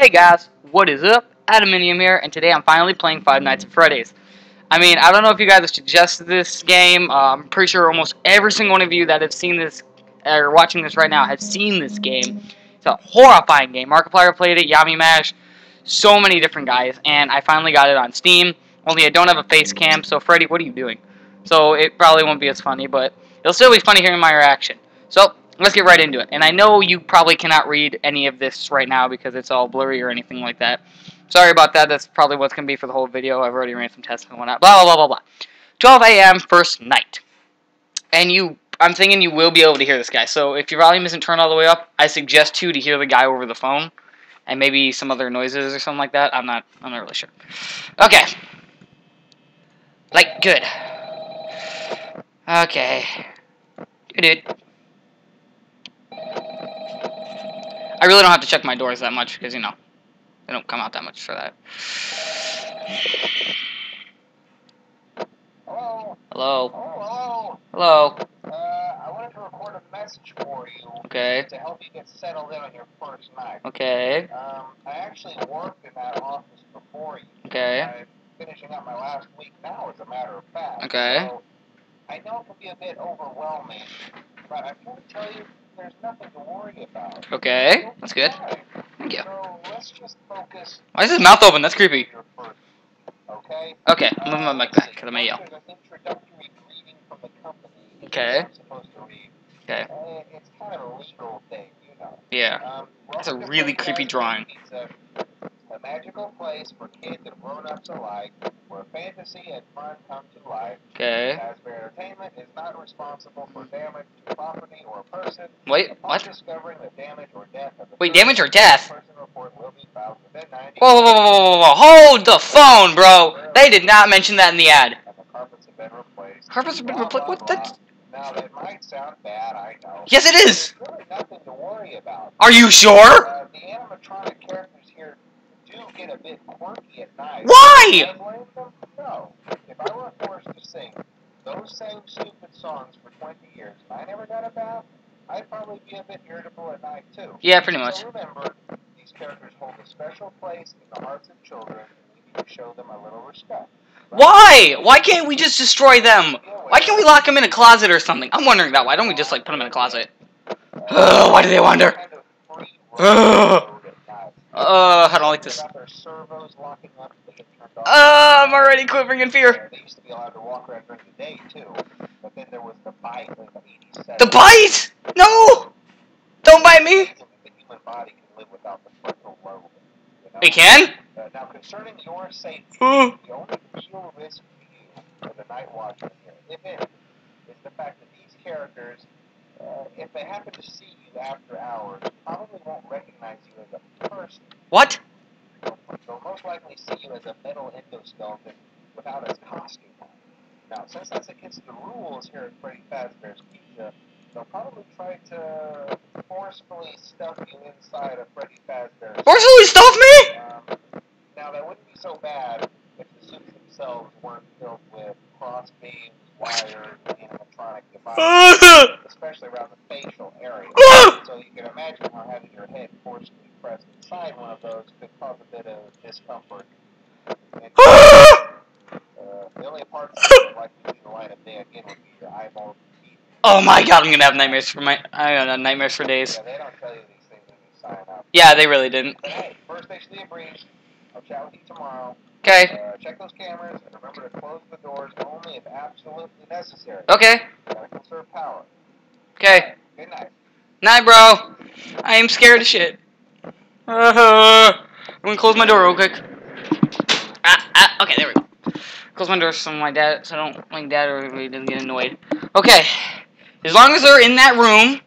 Hey guys, what is up? Adaminium here, and today I'm finally playing Five Nights at Freddy's. I mean, I don't know if you guys have suggested this game. Uh, I'm pretty sure almost every single one of you that have seen this, or watching this right now, have seen this game. It's a horrifying game. Markiplier played it, Yamimash, so many different guys, and I finally got it on Steam. Only I don't have a face cam, so Freddy, what are you doing? So it probably won't be as funny, but it'll still be funny hearing my reaction. So let's get right into it. And I know you probably cannot read any of this right now because it's all blurry or anything like that. Sorry about that. That's probably what's going to be for the whole video. I've already ran some tests and whatnot. Blah, blah, blah, blah, blah. 12 a.m. first night. And you, I'm thinking you will be able to hear this guy. So if your volume isn't turned all the way up, I suggest to to hear the guy over the phone. And maybe some other noises or something like that. I'm not, I'm not really sure. Okay. Like, good. Okay. Dude. I really don't have to check my doors that much because, you know, they don't come out that much for that. Hello. Hello? Hello? hello. I wanted to record a message for you Okay. to help you get settled in on your first night. Okay. Um, I actually worked in that office before you. Okay. I'm finishing up my last week now, as a matter of fact. Okay. So I know it can be a bit overwhelming, but to tell you there's nothing to worry about. Okay. That's good. Thank you. So let's just focus. Why is his mouth open? That's creepy. on your first week, Okay. Okay. I'm moving my mic back because I may yell. There's an introductory greeting from the company. that Okay. you're not supposed to read. Okay. It's a legal thing, you know. Yeah. Um, That's a really creepy drawing. A magical place for kids and grown-ups alike, where fantasy and fun come to life. Okay. Fazbear Entertainment is not responsible for damage to property or person. Wait, Upon what? discovering the damage or death of the Wait, damage or death? Person report will be filed within 90 Whoa, whoa, whoa, whoa, whoa, whoa. Hold the phone, bro. They did not mention that in the ad. and the carpets have been replaced. Carpets have been replaced? What? Now that might sound bad, I know. Yes, it is. There's really nothing to worry about. Are you sure? Uh, the animatronic characters here do get a bit quirky at night. Why? Do I blame them? No. If I were forced to sing those same stupid songs for 20 years and I never got a bath, I'd probably be a bit irritable at night too. Yeah, pretty much. So remember, these characters hold a special place in the hearts of children, and we need to show them a little respect. Why? Why can't we just destroy them? Why can't we lock them in a closet or something? I'm wondering that. Why don't we just, like, put them in a closet? Ugh, why do they wander? Kind of free Ugh. road at night. Uh, I don't like this. About their servos locking up and they get turned off. Uh, I'm already quivering in fear. They used to be allowed to walk around during the day too, but then there was the bite in '87. The bite? No! Don't bite me! It can? Now, concerning your safety, the only real risk for you, for the night watchman here, if any, is the fact that these characters, uh, if they happen to see you after hours, probably won't recognize you as a person. what? They'll, most likely see you as a metal endoskeleton without its costume. Now, since that's against the rules here at Freddy Fazbear's Pizza, they'll probably try to forcefully stuff you inside of Freddy Fazbear's. Forcefully stuff me? Um, now, that wouldn't be so bad if the suits themselves weren't filled with cross beams, wires, and animatronic devices, especially around the facial area. So you can imagine how having your head forcefully pressed inside one of those could cause a bit of discomfort. And, uh. the only part that would like to see the light of day again would be your eyeballs. Oh my god, I'm gonna have nightmares for my. I don't know, nightmares for days. Yeah, they don't tell you these things when you sign up. Yeah, they really didn't. But hey, first station of breach. I'll chat with you tomorrow. Okay. Uh, check those cameras and remember to close the doors only if absolutely necessary. Okay. Gotta conserve power. Okay. Good night. Night, bro. I am scared of shit. Uh, I'm gonna close my door real quick. Ah, ah, okay, there we go. Close my door so my dad, so I don't, my dad or anybody doesn't get annoyed. Okay. As long as they're in that room,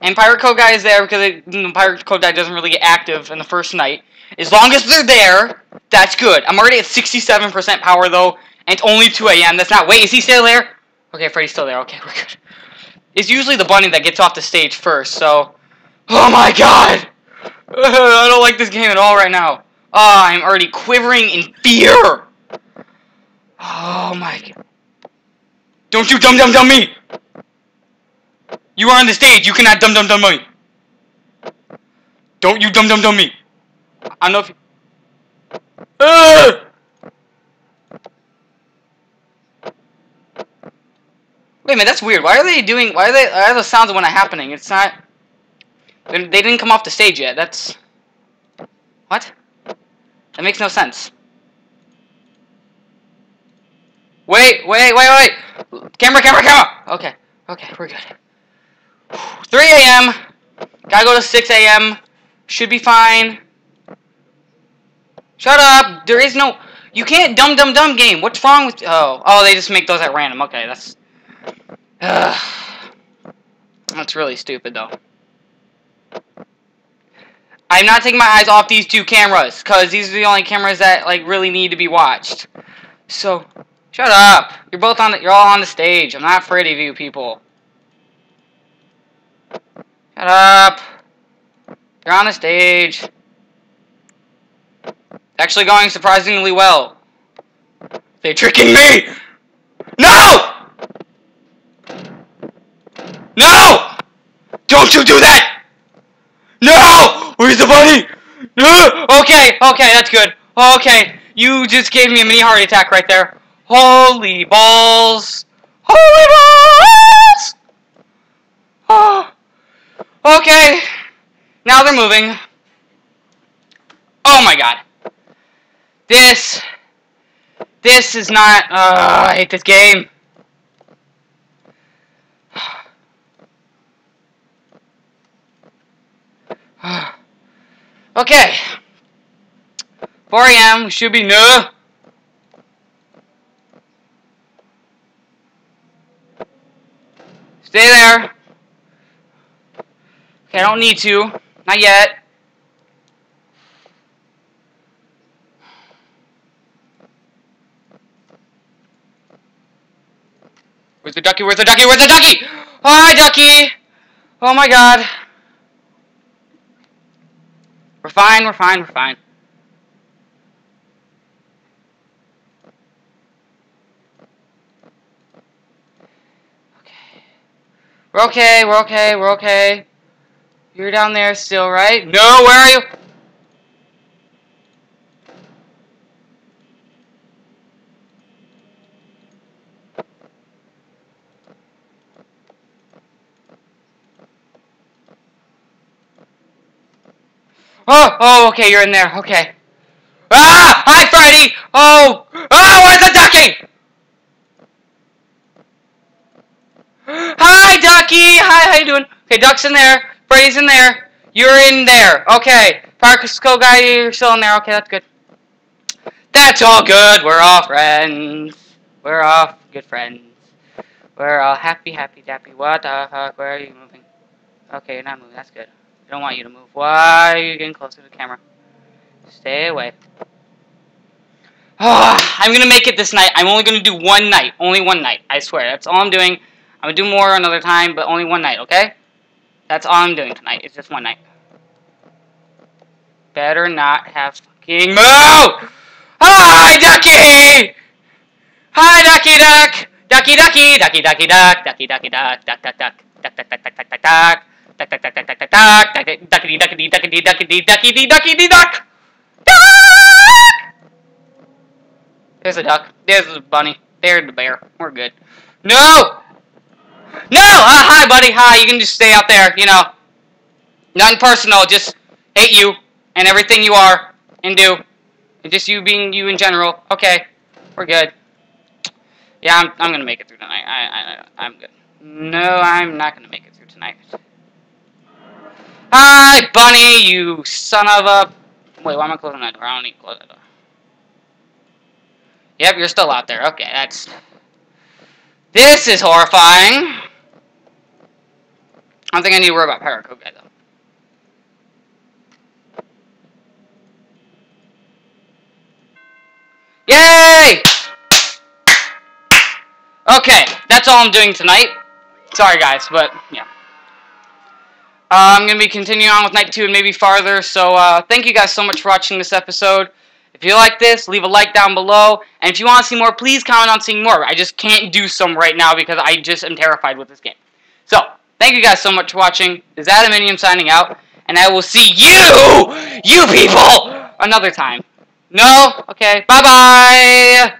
and Pirate Cove Guy is there because it, Pirate Cove Guy doesn't really get active in the first night. As long as they're there, that's good. I'm already at 67% power though, and it's only 2 a.m. That's not. Wait, is he still there? Okay, Freddy's still there. Okay, we're good. It's usually the bunny that gets off the stage first, so. Oh my god! I don't like this game at all right now. Oh, I'm already quivering in fear! Oh my god. Don't you dum dum dum me! You are on the stage, you cannot dum dum dum me! Don't you dum dum dum me! I know if you... Ugh! Wait a minute, that's weird. Why are they doing... Why are they... Why are the sounds when it happening? It's not... They they didn't come off the stage yet. That's... What? That makes no sense. Wait, wait, wait, wait! Camera, camera, camera! Okay, okay, we're good. 3 a.m. Gotta go to 6 a.m. Should be fine. Shut up! There is no... You can't dumb dumb dumb game. What's wrong with... Oh, oh, they just make those at random. Okay, that's... Ugh. That's really stupid, though. I'm not taking my eyes off these two cameras, because these are the only cameras that, like, really need to be watched. So, shut up. You're both on the... You're all on the stage. I'm not afraid of you people. Shut up. You're on the stage. Actually going surprisingly well. They're tricking me! No! No! Don't you do that! No! Where's the bunny? No! Okay, okay, that's good. Okay, you just gave me a mini heart attack right there. Holy balls! Holy balls! Oh. Okay. Now they're moving. Oh my god. This. This is not. Uh, I hate this game. okay. 4 a.m. should be no. Stay there. Okay, I don't need to. Not yet. Where's the ducky? Where's the ducky? Where's the ducky? Hi, ducky! Oh my god. We're fine, we're fine, we're fine. Okay. We're okay, we're okay, we're okay. You're down there still, right? No, where are you? Oh, oh, okay, you're in there. Okay. Ah! Hi, Freddy! Oh! Oh, where's the ducky? Hi, Ducky! Hi, how you doing? Okay, Duck's in there. Freddy's in there. You're in there. Okay. Parker guy, you're still in there. Okay, that's good. That's all good. We're all friends. We're all good friends. We're all happy, happy, dappy. What the fuck? Where are you moving? Okay, you're not moving. That's good. I don't want you to move. Why are you getting closer to the camera? Stay away. Oh, I'm gonna make it this night. I'm only gonna do one night. Only one night. I swear. That's all I'm doing. I'm gonna do more another time, but only one night, okay? That's all I'm doing tonight. It's just one night. Better not have fucking move! Hi, Ducky! Hi, Ducky Duck! Ducky Ducky! Ducky Ducky Duck! Ducky Ducky Duck! Duck Duck Duck! Duck Duck Duck Duck Duck Duck Duck! Duck Duck Duck Duck Duck Duck Duck! Duckity Duckity Duckity Duckity Duckity Duckity Duck! Duck! There's a duck. There's a bunny. There's the bear. We're good. No! No! Uh, hi, buddy. Hi. You can just stay out there. You know, nothing personal. Just hate you and everything you are and do. And just you being you in general. Okay. We're good. Yeah, I'm, I'm going to make it through tonight. I, I, I'm good. No, I'm not going to make it through tonight. Hi, Bunny, you son of a... Wait, why am I closing that door? I don't need to close that door. Yep, you're still out there. Okay, that's... This is horrifying. I don't think I need to worry about Paraco guy, though. Yay! Okay, that's all I'm doing tonight. Sorry, guys, but, yeah. Uh, I'm going to be continuing on with Night 2 and maybe farther, so uh, thank you guys so much for watching this episode. If you like this, leave a like down below. And if you want to see more, please comment on seeing more. I just can't do some right now because I just am terrified with this game. So, thank you guys so much for watching. This is Adaminium signing out. And I will see you, you people, Another time. No? Okay. Bye bye!